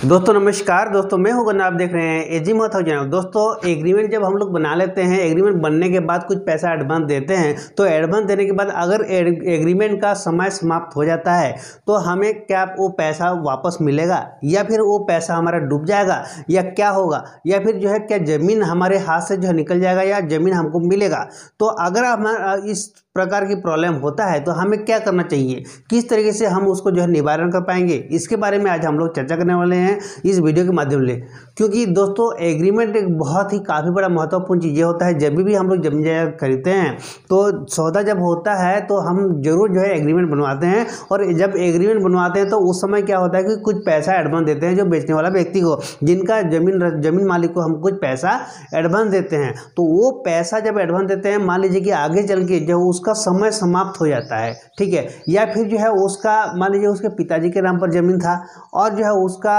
दोस्तों, नमस्कार। दोस्तों, मैं हूँ गन्ना। आप देख रहे हैं एजी महतो चैनल दोस्तों एग्रीमेंट जब हम लोग बना लेते हैं एग्रीमेंट बनने के बाद कुछ पैसा एडवांस देते हैं तो एडवांस देने के बाद अगर एग्रीमेंट का समय समाप्त हो जाता है तो हमें क्या वो पैसा वापस मिलेगा? या फिर वो पैसा हमारा डूब जाएगा? या क्या होगा? या फिर जो है, क्या ज़मीन हमारे हाथ से जो है निकल जाएगा या ज़मीन हमको मिलेगा? तो अगर हमारा इस प्रकार की प्रॉब्लम होता है तो हमें क्या करना चाहिए? किस तरीके से हम उसको जो है निवारण कर पाएँगे? इसके बारे में आज हम लोग चर्चा करने वाले हैं। इस वीडियो के माध्यम से। क्योंकि दोस्तों एग्रीमेंट एक बहुत ही काफ़ी बड़ा महत्वपूर्ण चीज़ होता है, जब भी हम लोग ज़मीन जायदाद खरीदते हैं तो सौदा जब होता है तो हम ज़रूर जो है एग्रीमेंट बनवाते हैं। और जब एग्रीमेंट बनवाते हैं तो उस समय क्या होता है कि कुछ पैसा एडवांस देते हैं जो बेचने वाला व्यक्ति को, जिनका ज़मीन ज़मीन मालिक को हम कुछ पैसा एडवांस देते हैं। तो वो पैसा जब एडवांस देते हैं, मान लीजिए कि आगे चल के जब उसका समय समाप्त हो जाता है, ठीक है? या फिर जो है उसका, मान लीजिए उसके पिताजी के नाम पर ज़मीन था, और जो है उसका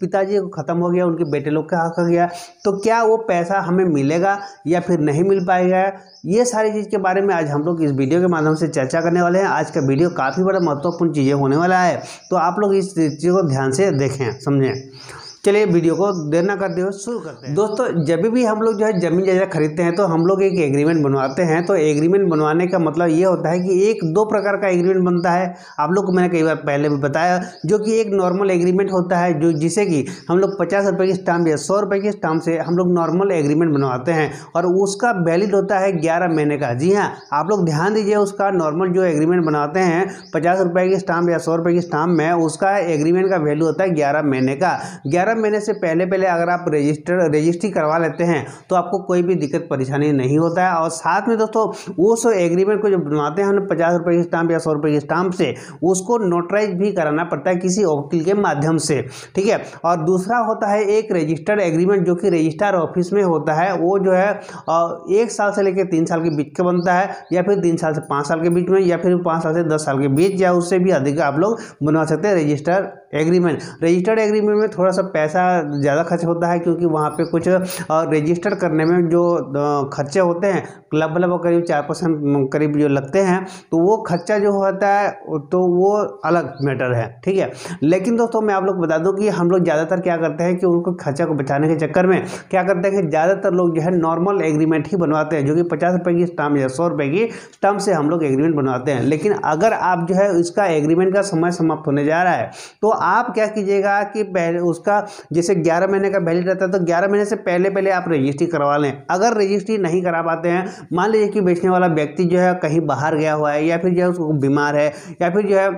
पिताजी को ख़त्म हो गया, उनके बेटे लोग का हक हो गया तो क्या वो पैसा हमें मिलेगा या फिर नहीं मिल पाएगा? ये सारी चीज़ के बारे में आज हम लोग इस वीडियो के माध्यम से चर्चा करने वाले हैं। आज का वीडियो काफ़ी बड़ा महत्वपूर्ण चीज़ें होने वाला है। तो आप लोग इस चीज़ को ध्यान से देखें, समझें। चलिए वीडियो को देर ना करते हुए शुरू करते हैं। दोस्तों, जब भी हम लोग जो है ज़मीन जायदाद खरीदते हैं तो हम लोग एक एग्रीमेंट बनवाते हैं। तो एग्रीमेंट बनवाने का मतलब ये होता है कि एक दो प्रकार का एग्रीमेंट बनता है। आप लोग को मैंने कई बार पहले भी बताया, जो कि एक नॉर्मल एग्रीमेंट होता है, जो जिसे कि हम लोग पचास रुपये की स्टाम्प या सौ रुपये की स्टाम्प से हम लोग नॉर्मल एग्रीमेंट बनवाते हैं। और उसका वैलिड होता है ग्यारह महीने का। जी हाँ आप लोग ध्यान दीजिए, उसका नॉर्मल जो एग्रीमेंट बनाते हैं, पचास रुपये की स्टाम्प या सौ रुपये की स्टाम्प में, उसका एग्रीमेंट का वैल्यू होता है ग्यारह महीने का। ग्यारह ग्यारह महीने से पहले पहले अगर आप रजिस्टर रजिस्ट्री करवा लेते हैं तो आपको कोई भी दिक्कत, परेशानी नहीं होता है। और साथ में दोस्तों, उस एग्रीमेंट को जो बनवाते हैं पचास रुपये की स्टाम्प या सौ रुपये की स्टाम्प से, उसको नोटराइज भी कराना पड़ता है किसी वकील के माध्यम से, ठीक है? और दूसरा होता है एक रजिस्टर्ड एग्रीमेंट जो कि रजिस्ट्रार ऑफ़िस में होता है, वो जो है एक साल से लेकर तीन साल के बीच का बनता है, या फिर तीन साल से पाँच साल के बीच में, या फिर पाँच साल से दस साल के बीच, या उससे भी अधिक आप लोग बनवा सकते हैं रजिस्टर एग्रीमेंट। रजिस्टर्ड एग्रीमेंट में थोड़ा सा पैसा ज़्यादा खर्च होता है क्योंकि वहाँ पे कुछ रजिस्टर करने में जो खर्चे होते हैं क्लब वाला करीब चार परसेंट करीब जो लगते हैं तो वो खर्चा जो होता है तो वो अलग मैटर है, ठीक है? लेकिन दोस्तों, मैं आप लोग बता दूँ कि हम लोग ज़्यादातर क्या करते हैं कि उनको खर्चा को बचाने के चक्कर में क्या करते हैं कि ज़्यादातर लोग जो है नॉर्मल एग्रीमेंट ही बनवाते हैं, जो कि पचास रुपये की स्टाम्प या सौ रुपये की स्टाम्प से हम लोग एग्रीमेंट बनवाते हैं। लेकिन अगर आप जो है इसका एग्रीमेंट का समय समाप्त होने जा रहा है तो आप क्या कीजिएगा कि पहले उसका जैसे ग्यारह महीने का वैलिड रहता है तो ग्यारह महीने से पहले पहले आप रजिस्ट्री करवा लें। अगर रजिस्ट्री नहीं करा पाते हैं, मान लीजिए कि बेचने वाला व्यक्ति जो है कहीं बाहर गया हुआ है, या फिर जो है उसको बीमार है, या फिर जो है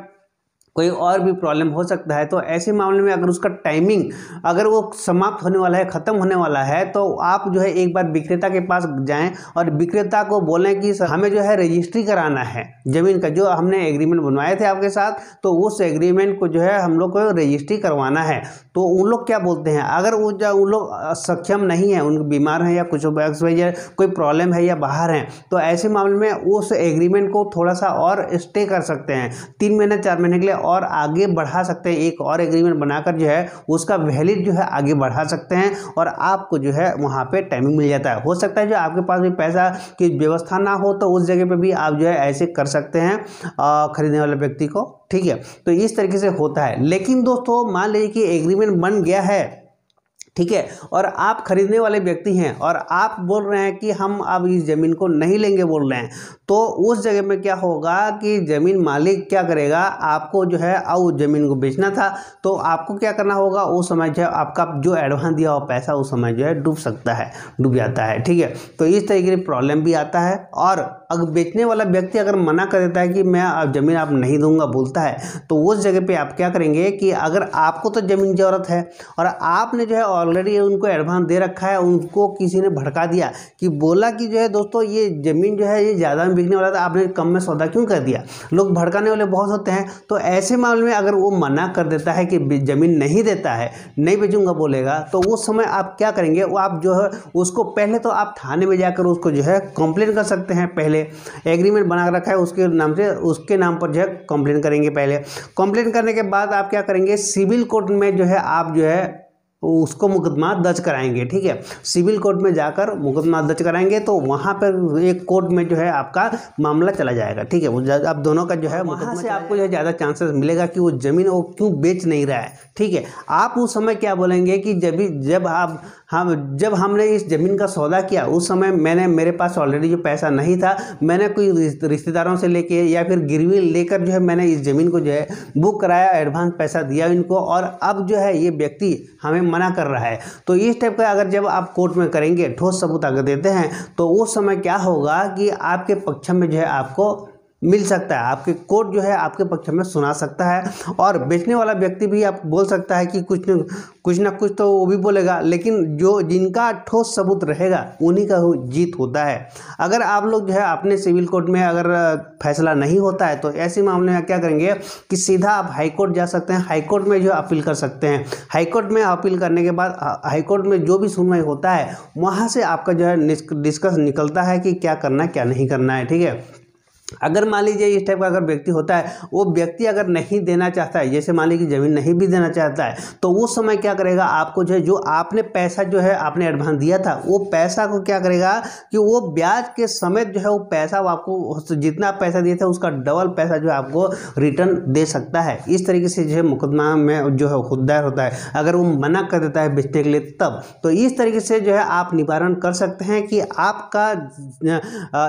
कोई और भी प्रॉब्लम हो सकता है तो ऐसे मामले में अगर उसका टाइमिंग अगर वो समाप्त होने वाला है, ख़त्म होने वाला है तो आप जो है एक बार विक्रेता के पास जाएँ और विक्रेता को बोलें कि हमें जो है रजिस्ट्री कराना है ज़मीन का, जो हमने एग्रीमेंट बनवाए थे आपके साथ तो उस एग्रीमेंट को जो है हम लोग को रजिस्ट्री करवाना है। तो उन लोग क्या बोलते हैं? अगर वो जो उन लोग सक्षम नहीं है, उन बीमार हैं या कुछ या कोई प्रॉब्लम है या बाहर हैं तो ऐसे मामले में उस एग्रीमेंट को थोड़ा सा और स्टे कर सकते हैं। तीन महीने, चार महीने के लिए और आगे बढ़ा सकते हैं, एक और एग्रीमेंट बनाकर जो है, उसका वैलिड जो है आगे बढ़ा सकते हैं और आपको जो है वहाँ पर टाइमिंग मिल जाता है। हो सकता है जो आपके पास भी पैसा की व्यवस्था ना हो तो उस जगह पर भी आप जो है ऐसे कर सकते हैं खरीदने वाले व्यक्ति को, ठीक है? तो इस तरीके से होता है। लेकिन दोस्तों, मान लीजिए कि एग्रीमेंट बन गया है ठीक है? और आप खरीदने वाले व्यक्ति हैं और आप बोल रहे हैं कि हम अब इस ज़मीन को नहीं लेंगे बोल रहे हैं तो उस जगह में क्या होगा कि ज़मीन मालिक क्या करेगा? आपको जो है, अब ज़मीन को बेचना था तो आपको क्या करना होगा? उस समय जो है, आपका जो एडवांस दिया हुआ पैसा उस समय जो है, डूब सकता है, डूब जाता है, ठीक है? तो इस तरीके की प्रॉब्लम भी आता है और अगर बेचने वाला व्यक्ति अगर मना कर देता है कि मैं अब ज़मीन आप नहीं दूँगा बोलता है तो उस जगह पर आप क्या करेंगे कि अगर आपको तो ज़मीन ज़रूरत है और आपने जो है ऑलरेडी उनको एडवांस दे रखा है, उनको किसी ने भड़का दिया कि बोला कि जो है दोस्तों ये ज़मीन जो है ये ज़्यादा में बिकने वाला था, आपने कम में सौदा क्यों कर दिया? लोग भड़काने वाले बहुत होते हैं तो ऐसे मामले में अगर वो मना कर देता है कि ज़मीन नहीं देता है, नहीं बेचूँगा बोलेगा तो उस समय आप क्या करेंगे? वो आप जो है, उसको पहले तो आप थाने में जाकर उसको जो है कंप्लेन कर सकते हैं पहले। एग्रीमेंट बना रखा है, उसके नाम से, उसके नाम पर जो है कंप्लेन करेंगे पहले। कंप्लेन करने के बाद आप क्या करेंगे? सिविल कोर्ट में जो है आप जो है उसको मुकदमा दर्ज कराएँगे ठीक है? सिविल कोर्ट में जाकर मुकदमा दर्ज कराएँगे तो वहाँ पर एक कोर्ट में जो है आपका मामला चला जाएगा ठीक है? अब दोनों का जो है वहाँ से आपको जो है ज़्यादा चांसेस मिलेगा कि वो ज़मीन वो क्यों बेच नहीं रहा है ठीक है? आप उस समय क्या बोलेंगे कि जब जब आप हम, जब हमने इस ज़मीन का सौदा किया, उस समय मैंने, मेरे पास ऑलरेडी जो पैसा नहीं था, मैंने कोई रिश्तेदारों से लेके या फिर गिरवी लेकर जो है मैंने इस ज़मीन को जो है बुक कराया एडवांस पैसा दिया इनको और अब जो है ये व्यक्ति हमें मना कर रहा है। तो इस टाइप का अगर जब आप कोर्ट में करेंगे, ठोस सबूत अगर देते हैं तो उस समय क्या होगा कि आपके पक्ष में जो है आपको मिल सकता है। आपके कोर्ट जो है, आपके पक्ष में सुना सकता है और बेचने वाला व्यक्ति भी आप बोल सकता है कि कुछ न, कुछ ना कुछ तो वो भी बोलेगा, लेकिन जो जिनका ठोस सबूत रहेगा, उन्हीं का जीत होता है। अगर आप लोग जो है, अपने सिविल कोर्ट में अगर फैसला नहीं होता है तो ऐसे मामले में क्या करेंगे कि सीधा आप हाईकोर्ट जा सकते हैं। हाईकोर्ट में जो अपील कर सकते हैं। हाईकोर्ट में अपील करने के बाद हाईकोर्ट में जो भी सुनवाई होता है, वहाँ से आपका जो है डिस्कस निकलता है कि क्या करना है, क्या नहीं करना है, ठीक है? अगर मान लीजिए इस टाइप का अगर व्यक्ति होता है, वो व्यक्ति अगर नहीं देना चाहता है, जैसे मान लीजिए ज़मीन नहीं भी देना चाहता है तो उस समय क्या करेगा? आपको जो है, जो आपने पैसा जो है, आपने एडवांस दिया था, वो पैसा को क्या करेगा कि वो ब्याज के समेत जो है, वो पैसा वो आपको जितना पैसा दिया था, उसका डबल पैसा जो है आपको रिटर्न दे सकता है। इस तरीके से जो है, मुकदमा में जो है खुद दायर होता है। अगर वो मना कर देता है बेचने के लिए, तब। तो इस तरीके से जो है, आप निवारण कर सकते हैं कि आपका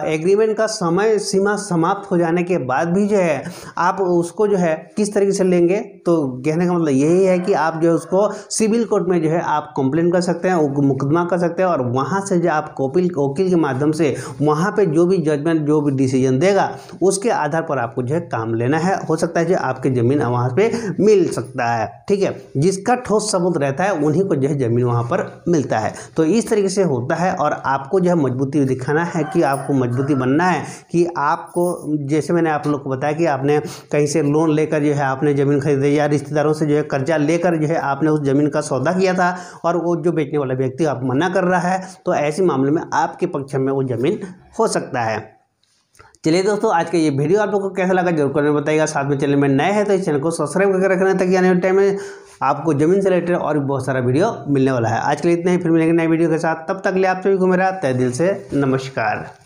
एग्रीमेंट का समय सीमा समाप्त हो जाने के बाद भी जो है, आप उसको जो है, किस तरीके से लेंगे? तो कहने का मतलब यही है कि आप जो है उसको सिविल कोर्ट में जो है, आप कंप्लेन कर सकते हैं मुकदमा कर सकते हैं और वहाँ से जो आप वकील वकील के माध्यम से वहाँ पे जो भी जजमेंट जो भी डिसीज़न देगा, उसके आधार पर आपको जो है काम लेना है। हो सकता है जो आपकी ज़मीन वहाँ पे मिल सकता है, ठीक है? जिसका ठोस सबूत रहता है, उन्हीं को जो है ज़मीन वहाँ पर मिलता है। तो इस तरीके से होता है और आपको जो है मजबूती दिखाना है कि आपको मजबूती बनना है कि आपको, जैसे मैंने आप लोग को बताया कि आपने कहीं से लोन लेकर जो है आपने ज़मीन खरीदी या रिश्तेदारों से जो है कर्जा लेकर जो है आपने उस ज़मीन का सौदा किया था और वो जो बेचने वाला व्यक्ति आप मना कर रहा है तो ऐसे मामले में आपके पक्ष में वो ज़मीन हो सकता है। चलिए दोस्तों, आज का ये वीडियो आप लोगों को कैसा लगा ज़रूर करने बताइएगा। साथ में चैनल में नए हैं तो इस चैनल को सब्सक्राइब करके रखना ताकि आने वाले टाइम में आपको ज़मीन से रिलेटेड और भी बहुत सारा वीडियो मिलने वाला है। आज के लिए इतना ही, फिर मिलेंगे नए वीडियो के साथ। तब तक ले आप सभी को मेरा तय दिल से नमस्कार।